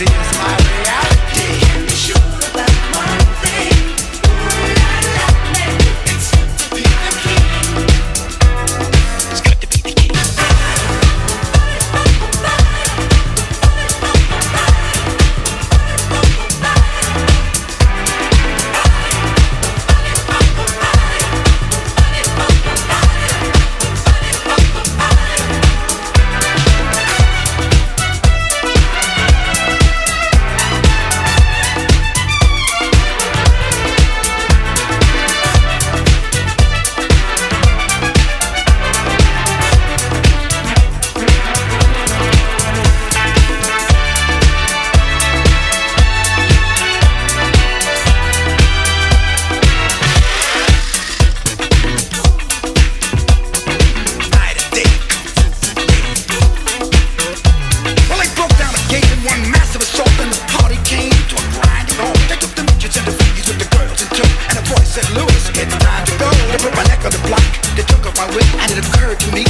See, it's my spirit to me.